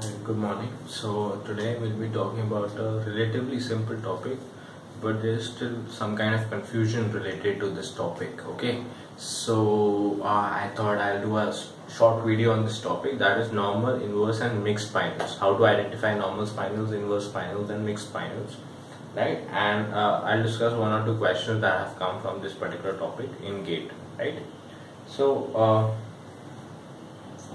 Good morning. So today we'll be talking about a relatively simple topic, but there's still some kind of confusion related to this topic. Okay, so uh, I thought I'll do a short video on this topic that is normal, inverse, and mixed spinels. How to identify normal spinels, inverse spinels, and mixed spinels, right? And uh, I'll discuss one or two questions that have come from this particular topic in GATE, right? So. Uh,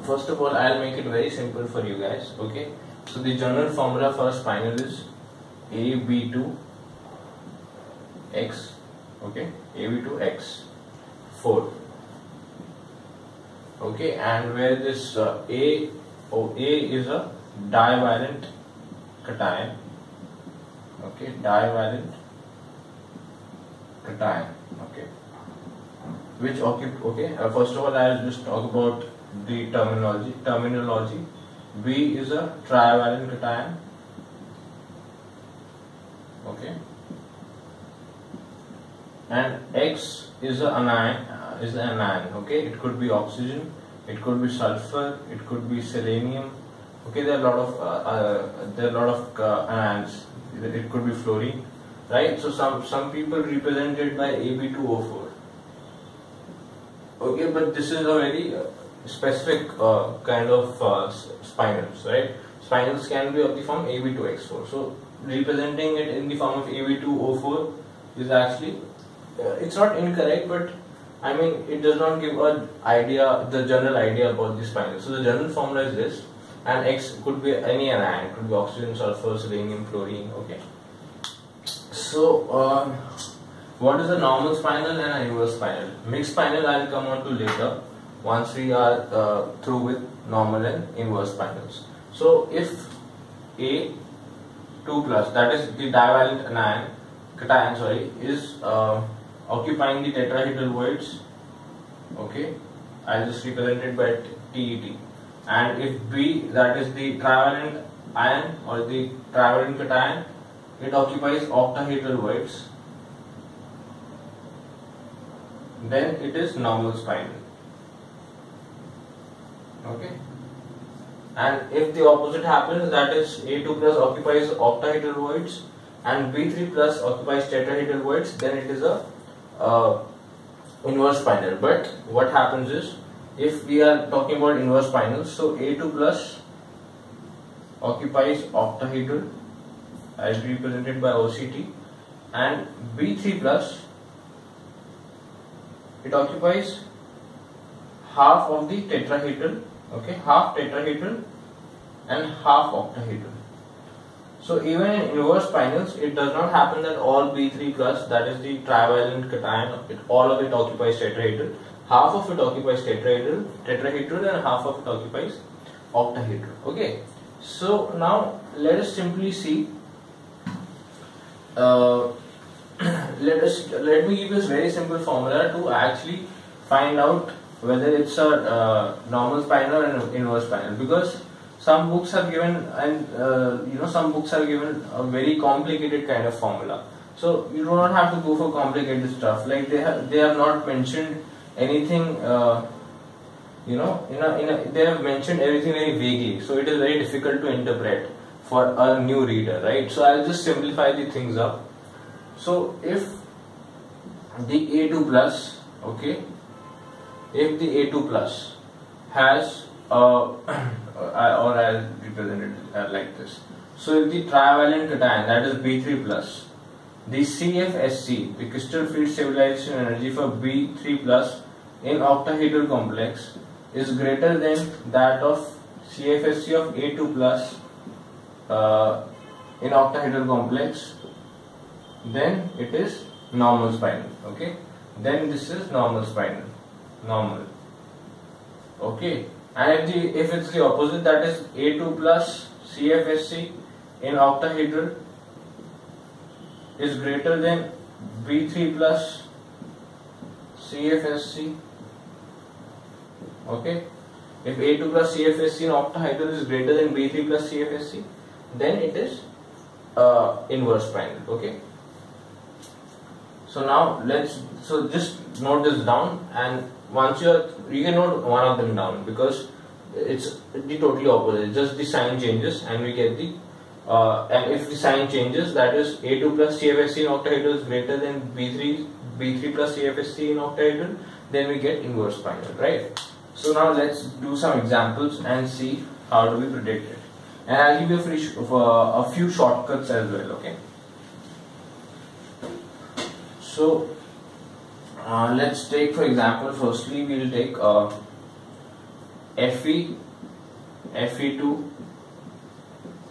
First of all, I'll make it very simple for you guys. Okay. So the general formula for spinel is AB2 X. Okay. AB2 X 4. Okay. And where this uh, A oh, A is a divalent cation. Okay. Divalent cation. Okay. Which occup okay. Uh, first of all, I'll just talk about the terminology. Terminology. B is a trivalent cation. Okay. And X is a anion. Uh, is an anion. Okay. It could be oxygen. It could be sulfur. It could be selenium. Okay. There are a lot of uh, uh, there are a lot of uh, anions. It could be fluorine. Right. So some some people represent it by Ab2O4 okay but this is a very uh, specific uh, kind of uh, spinels right? Spinels can be of the form ab2x4 so representing it in the form of ab2o4 is actually uh, it's not incorrect but i mean it does not give an idea the general idea about the spinel. So the general formula is this and x could be any anion could be oxygen sulfur selenium chlorine, okay. So um, what is a normal spinel and an inverse spinel? Mixed spinel I will come on to later once we are uh, through with normal and inverse spinels. So if A 2 plus that is the divalent anion cation sorry is uh, occupying the tetrahedral voids okay I'll just represent it by TET and if B that is the trivalent ion or the trivalent cation it occupies octahedral voids then it is normal spinel okay. And if the opposite happens that is a2 plus occupies octahedral voids and b3 plus occupies tetrahedral voids then it is a uh, inverse spinel but what happens is if we are talking about inverse spinels so a2 plus occupies octahedral as represented by OCT and b3 plus it occupies half of the tetrahedral okay half tetrahedral and half octahedral. So even in inverse spinels it does not happen that all b3 plus that is the trivalent cation it, all of it occupies tetrahedral. Half of it occupies tetrahedral tetrahedral and half of it occupies octahedral. Okay so now let us simply see uh, let us let me give this very simple formula to actually find out whether it's a uh, normal spinel and inverse spinel. Because some books have given and uh, you know some books have given a very complicated kind of formula. So you do not have to go for complicated stuff. Like they have they have not mentioned anything uh, you know in a, in a, they have mentioned everything very vaguely. So it is very difficult to interpret for a new reader right? So i'll just simplify the things up. So if the A2 plus, okay, if the A2 plus has or I'll represent it uh, like this. So if the trivalent cation that is B3 plus, the CFSC, the crystal field stabilization energy for B3 plus in octahedral complex is greater than that of CFSC of A2 plus uh, in octahedral complex then it is normal spinel okay then this is normal spinel normal. Okay. And if the if it's the opposite that is a2 plus cfsc in octahedral is greater than b3 plus cfsc okay. If a2 plus cfsc in octahedral is greater than b3 plus cfsc then it is uh, inverse spinel okay. So now let's so just note this down and once you are you can note one of them down because it's the totally opposite. Just the sign changes and we get the uh, and if the sign changes, that is A2 plus CFSC in octahedral is greater than B3 B3 plus CFSC in octahedral, then we get inverse spinel, right? So now let's do some examples and see how do we predict it. And I'll give you a, free, uh, a few shortcuts as well, okay? So uh, let's take for example, firstly we'll take uh, Fe, Fe2,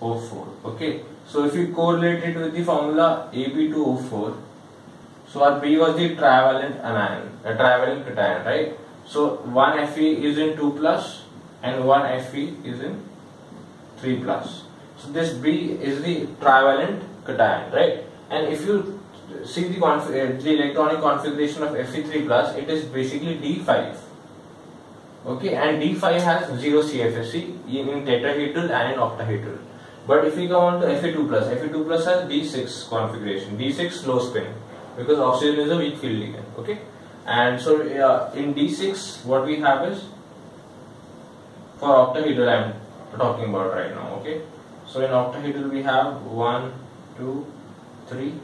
O4, okay? So if we correlate it with the formula AB2O4, so our B was the trivalent anion, a trivalent cation, right? So one Fe is in 2 plus and one Fe is in 3 plus. So this B is the trivalent cation, right? And if you see the, uh, the electronic configuration of Fe3 plus, it is basically D5. Okay, and D5 has 0 CFSC in, tetrahedral and in octahedral. But if we go on to Fe2 plus, Fe2 plus has D6 configuration, D6 low spin because oxygen is a weak field ligand. Okay, and so uh, in D6 what we have is for octahedral I'm talking about right now. Okay, so in octahedral we have one, two, three,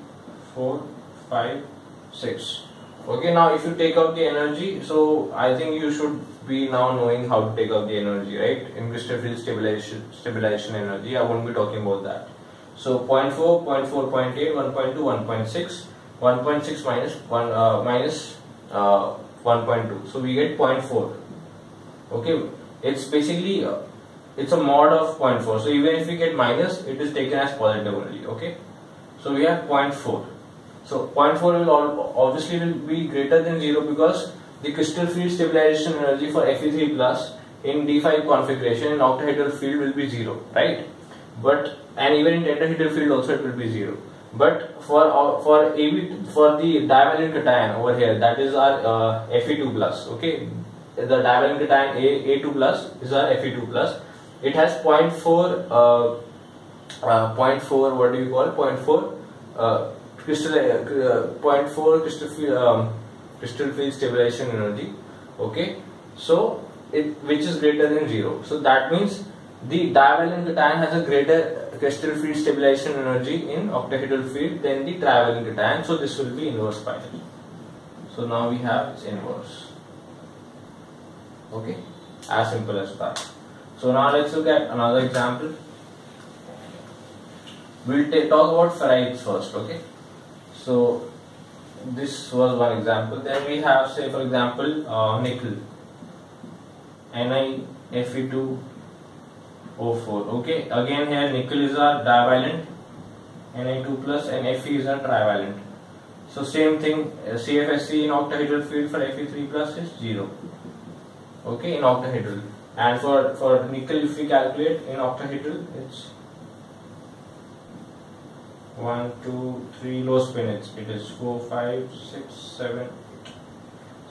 four, five, six. Okay, now if you take out the energy, so I think you should be now knowing how to take out the energy, right? In crystal field stabilization, stabilization energy. I won't be talking about that. So 0 0.4, 0 0.4, 0 0.8, 1.2, 1.6, 1.6 minus 1 uh, minus, uh, 1.2. So we get 0.4. Okay, it's basically uh, it's a mod of 0.4. So even if we get minus, it is taken as positive only. Okay, so we have 0.4. So 0.4 will obviously will be greater than 0 because the crystal field stabilization energy for Fe3 plus in D5 configuration in octahedral field will be 0, right? But and even in tetrahedral field also it will be 0. But for uh, for AB for the divalent cation over here that is our uh, Fe2 plus, okay? The divalent cation A, A2 plus is our Fe2 plus. It has 0.4 uh, uh, 0.4 what do you call 0.4 uh, crystal uh, 0.4 crystal field um, crystal field stabilization energy okay? So it which is greater than 0 so that means the divalent cation has a greater crystal field stabilization energy in octahedral field than the trivalent cation so this will be inverse spinel so now we have its inverse. Okay? As simple as that. So now let's look at another example. We'll talk about ferrites first okay so this was one example. Then we have, say, for example, uh, nickel, NiFe2O4. Okay, again here nickel is a divalent, Ni2 plus, and Fe is a trivalent. So same thing, uh, CFSC in octahedral field for Fe3 plus is zero. Okay, in octahedral, and for for nickel, if we calculate in octahedral, it's 1, 2, 3 low spinets. It is 4, 5, 6, 7.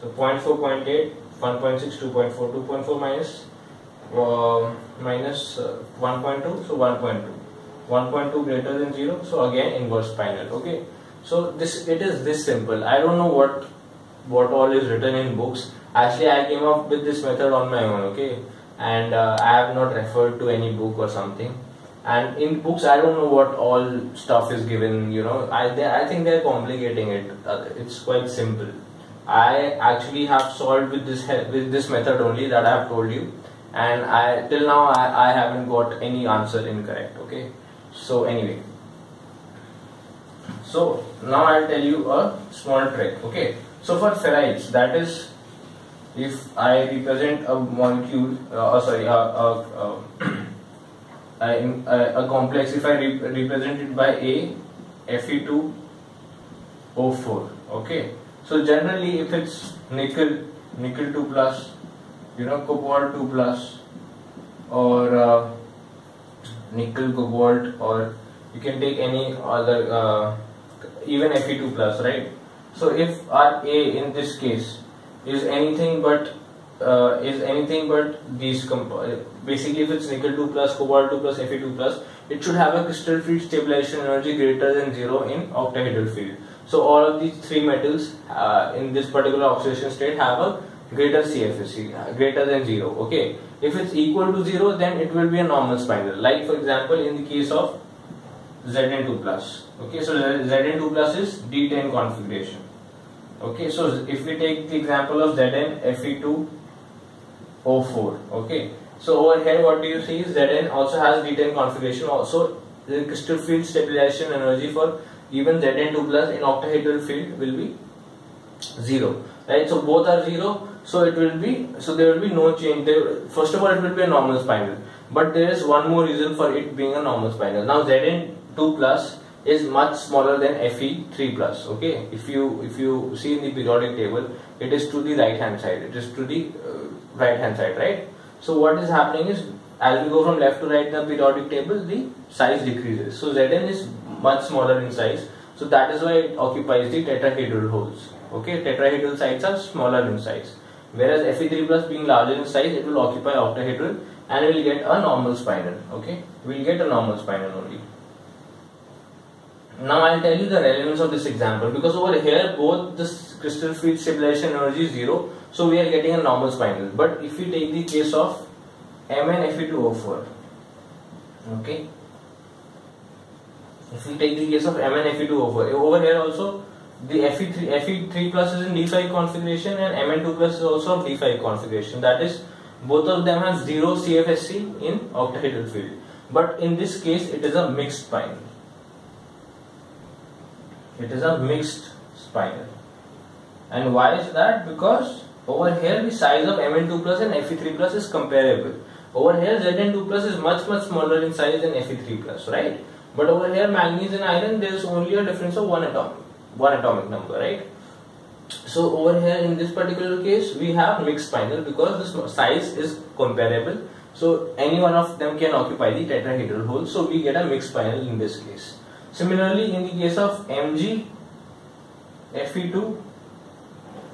So 0 0.4, 0 0.8, 1.6, 2.4, 2.4 minus, uh, minus, uh, 1.2, so 1.2. 1.2 greater than 0, so again inverse spinel. Okay, so this it is this simple. I don't know what what all is written in books. Actually, I came up with this method on my own. Okay, and uh, I have not referred to any book or something and in books i don't know what all stuff is given you know. I they, i think they're complicating it. Uh, it's quite simple. I actually have solved with this with this method only that i have told you. And i till now i, I haven't got any answer incorrect okay? So anyway. So now i'll tell you a small trick okay? So for ferrites that is if i represent a molecule uh, uh sorry uh, uh, a, a complex if I rep represent it by A Fe2 O4 okay? So generally if it's nickel nickel 2 plus you know cobalt 2 plus or uh, nickel cobalt or you can take any other uh, even Fe2 plus right? So if our A in this case is anything but uh, is anything but these basically if it's nickel 2 plus cobalt 2 plus Fe2 plus it should have a crystal field stabilization energy greater than 0 in octahedral field. So all of these three metals uh, in this particular oxidation state have a greater CFSC uh, greater than 0 okay? If it's equal to 0 then it will be a normal spinel like for example in the case of Zn2 plus okay? So Zn2 plus is D10 configuration okay? So if we take the example of Zn Fe2 O4 okay so over here what do you see is Zn also has D10 configuration also. The crystal field stabilization energy for even Zn2 plus in octahedral field will be 0 right? So both are 0 so it will be so there will be no change. There first of all it will be a normal spinel but there is one more reason for it being a normal spinel now zn2 plus is much smaller than fe3 plus okay? If you if you see in the periodic table it is to the right hand side. It is to the uh, right hand side right so what is happening is as we go from left to right in the periodic table the size decreases. So zn is much smaller in size. So that is why it occupies the tetrahedral holes. Okay? Tetrahedral sites are smaller in size. Whereas Fe3 plus being larger in size it will occupy octahedral and we will get a normal spinel okay? We will get a normal spinel only now I'll tell you the relevance of this example because over here both the crystal field stabilization energy is zero so we are getting a normal spinel but if we take the case of Mn Fe2O4 okay if we take the case of Mn Fe2O4 eh, over here also the Fe3 Fe3 plus is in D5 configuration and Mn2 plus is also D5 configuration. That is, both of them have zero CFSC in octahedral field. But in this case, it is a mixed spine. It is a mixed spinel. And why is that? Because over here the size of Mn2 plus and Fe3 plus is comparable. Over here Zn2 plus is much much smaller in size than Fe3 plus, right? But over here manganese and iron there is only a difference of one atom one atomic number, right? So over here in this particular case, we have mixed spinel because the size is comparable. So any one of them can occupy the tetrahedral hole. So we get a mixed spinel in this case. Similarly, in the case of Mg, Fe2,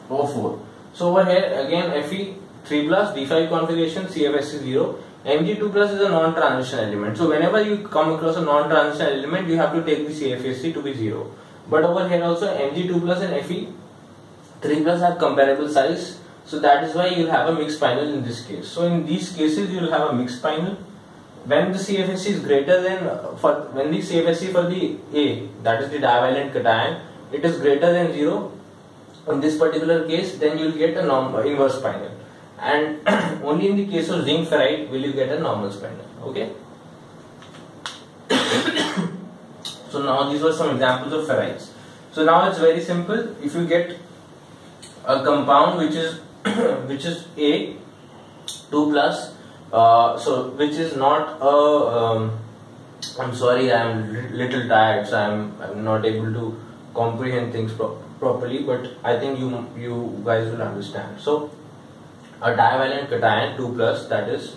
O4. So over here again Fe3 plus D5 configuration, CFSC 0. Mg2 plus is a non-transition element. So whenever you come across a non-transition element, you have to take the CFSC to be 0. But over here also Mg2 plus and Fe3 plus have comparable size. So that is why you will have a mixed spinel in this case. So in these cases you will have a mixed spinel. When the CFSC is greater than, uh, for when the CFSC for the A, that is the divalent cation, it is greater than 0. In this particular case, then you will get a normal uh, inverse spinel. And only in the case of zinc ferrite will you get a normal spinel. Okay. So now these were some examples of ferrites. So now it's very simple. If you get a compound which is which is A 2 plus, uh, so which is not a um, I'm sorry, I'm little tired, so I'm, I'm not able to comprehend things pro properly. But I think you you guys will understand. So a divalent cation 2 plus that is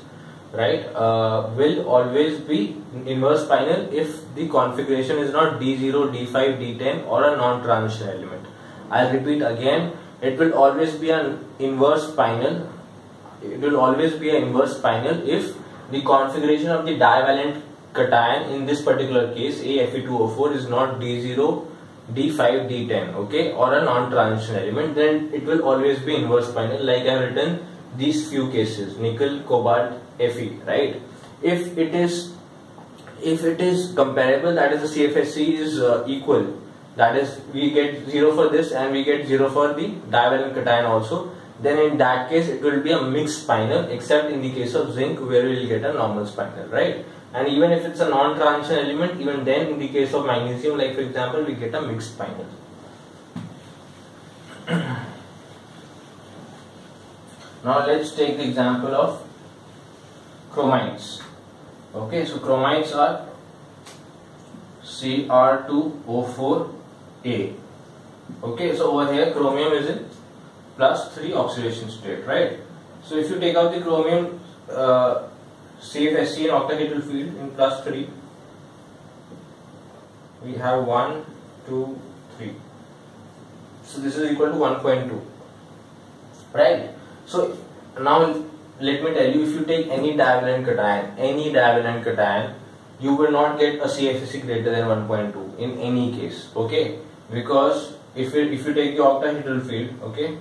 right uh, will always be inverse spinel if the configuration is not D0, D5, D10 or a non-transition element. I'll repeat again, it will always be an inverse spinel. It will always be an inverse spinel if the configuration of the divalent cation in this particular case AFE2O4 is not D0, D5, D10 okay or a non-transition element then it will always be inverse spinel like I have written these few cases nickel, cobalt, Fe right? If it is if it is comparable that is the CFSC is uh, equal. That is we get 0 for this and we get 0 for the divalent cation also then in that case it will be a mixed spinel except in the case of zinc where we will get a normal spinel right? And even if it's a non-transition element even then in the case of magnesium like for example we get a mixed spinel now let's take the example of chromides okay so chromides are Cr2O4A okay so over here chromium is in plus 3 oxidation state right so if you take out the chromium uh, CFSC in octahedral field in plus 3 we have 1 2 3 so this is equal to 1.2 right so now let me tell you, if you take any divalent cation, any divalent cation, you will not get a CFSC greater than 1.2 in any case, okay? Because if you, if you take the octahedral field, okay?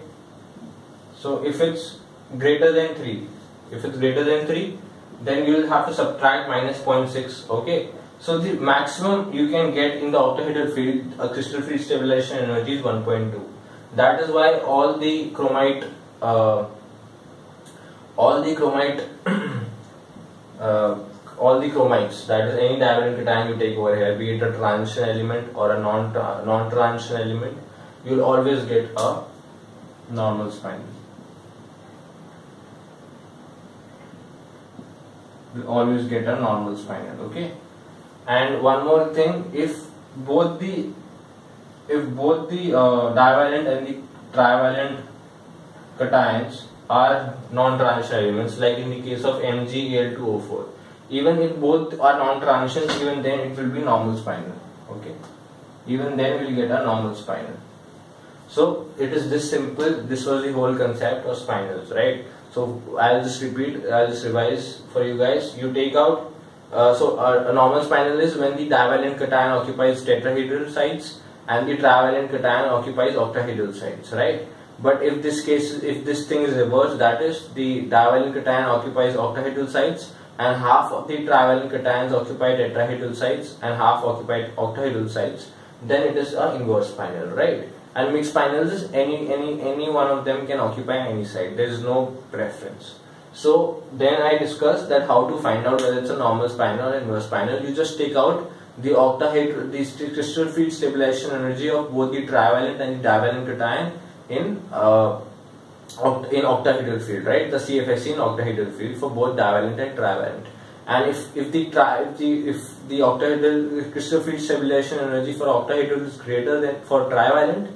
So if it's greater than 3, if it's greater than 3 then you will have to subtract minus 0.6 okay? So the maximum you can get in the octahedral field a crystal field stabilization energy is 1.2 that is why all the chromite uh, all the chromite uh, all the chromites that is any divalent cation you take over here be it a transition element or a non non element you will always get a normal spine always get a normal spinel okay? And one more thing if both the if both the uh, divalent and the trivalent cations are non-transition elements like in the case of MgAl2O4 even if both are non-transitions even then it will be normal spinel okay? Even then we'll get a normal spinel so it is this simple this was the whole concept of spinels right so I'll just repeat, I'll just revise for you guys. You take out, uh, so a, a, normal spinel is when the divalent cation occupies tetrahedral sites and the trivalent cation occupies octahedral sites, right? But if this case, if this thing is reversed, that is the divalent cation occupies octahedral sites and half of the trivalent cations occupy tetrahedral sites and half occupy octahedral sites, then it is an inverse spinel, right? And mixed is any any any one of them can occupy any side. There is no preference. So then I discussed that how to find out whether it's a normal spinel or inverse spinel you just take out the octahedral the crystal field stabilization energy of both the trivalent and the divalent cation in uh, in octahedral field right? The CFSE in octahedral field for both divalent and trivalent. And if if the tri if the if the octahedral crystal field stabilization energy for octahedral is greater than for trivalent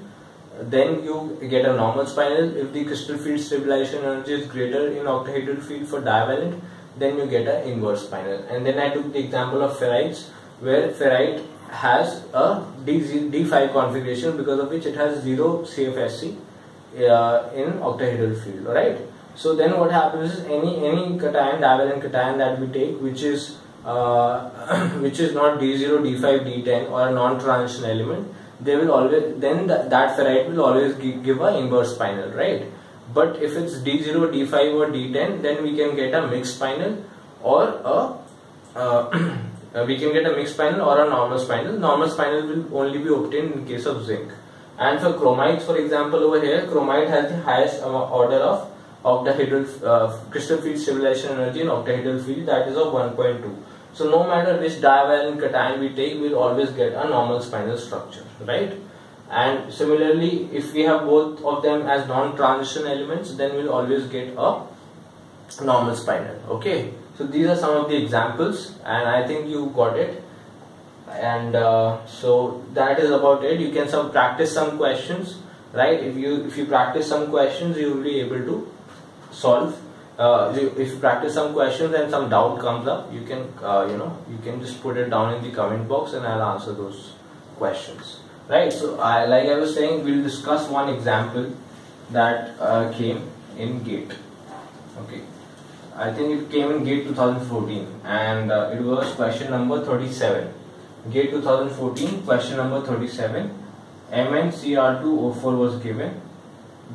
then you get a normal spinel. If the crystal field stabilization energy is greater in octahedral field for divalent, then you get an inverse spinel. And then I took the example of ferrites, where ferrite has a D5 configuration because of which it has zero CFSE uh, in octahedral field. Right. So then what happens is any any cation, divalent cation that we take, which is uh, which is not D0, D5, D10 or a non-transition element, they will always then that, that ferrite will always give, a inverse spinel right? But if it's d0 d5 or d10 then we can get a mixed spinel or a uh, we can get a mixed spinel or a normal spinel normal spinel will only be obtained in case of zinc. And for chromites for example over here chromite has the highest order of octahedral uh, crystal field stabilization energy in octahedral field that is of 1.2 so no matter which divalent cation we take, we'll always get a normal spinel structure, right? And similarly, if we have both of them as non-transition elements, then we'll always get a normal spinel, okay? So these are some of the examples and I think you got it. And uh, so that is about it. You can some practice some questions, right? If you if you practice some questions, you will be able to solve uh, if you practice some questions and some doubt comes up, you can uh, you know you can just put it down in the comment box and I'll answer those questions. Right. So I, like I was saying, we'll discuss one example that uh, came in GATE. Okay. I think it came in GATE 2014 and uh, it was question number 37. GATE 2014 question number 37. MnCr2O4 was given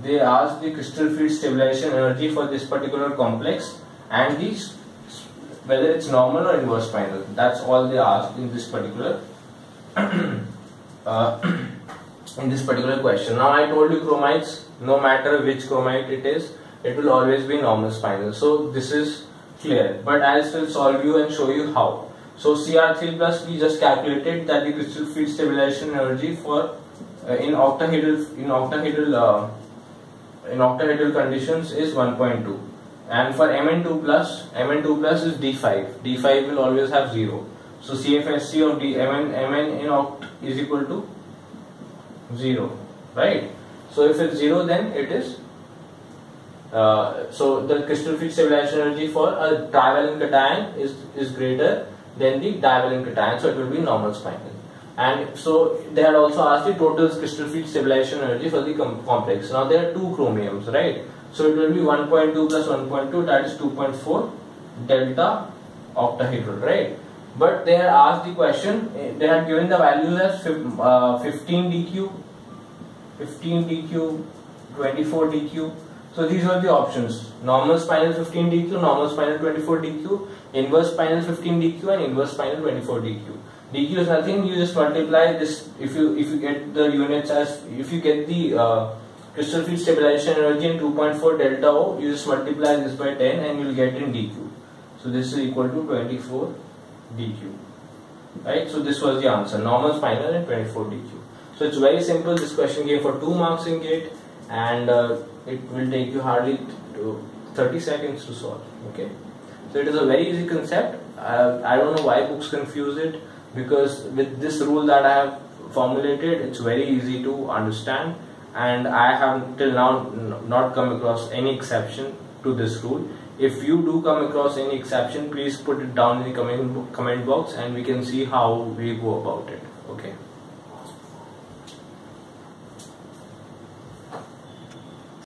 they asked the crystal field stabilization energy for this particular complex and the whether it's normal or inverse spinel. That's all they asked in this particular uh, in this particular question. Now I told you chromites, no matter which chromite it is, it will always be normal spinel. So this is clear, but I'll still solve you and show you how. So Cr3 plus we just calculated that the crystal field stabilization energy for uh, in octahedral in octahedral uh, in octahedral conditions is 1.2 and for Mn2 plus Mn2 plus is D5 D5 will always have 0 so CFSE of D Mn, Mn in oct is equal to 0 right? So if it's 0 then it is uh, so the crystal field stabilization energy for a trivalent cation is, is greater than the divalent cation. So it will be normal spinel and so they had also asked the total crystal field stabilization energy for the com complex. Now there are two chromiums, right? So it will be 1.2 plus 1.2 that is 2.4 delta octahedral, right? But they had asked the question, eh, they had given the values as uh, 15 dq, 15 dq, 24 dq. So these were the options. Normal spinel 15 DQ, normal spinel 24 DQ, inverse spinel 15 DQ and inverse spinel 24 DQ. DQ is nothing, you just multiply this, if you if you get the units as, if you get the uh, crystal field stabilization energy in 2.4 delta O, you just multiply this by 10 and you'll get in DQ. So this is equal to 24 DQ. Right, so this was the answer, normal spinel and 24 DQ. So it's very simple, this question came for 2 marks in GATE and uh, it will take you hardly 30 seconds to solve. Okay, so it is a very easy concept. Uh, I don't know why books confuse it because with this rule that I have formulated, it's very easy to understand, and I have till now not come across any exception to this rule. If you do come across any exception, please put it down in the comment, comment box and we can see how we go about it.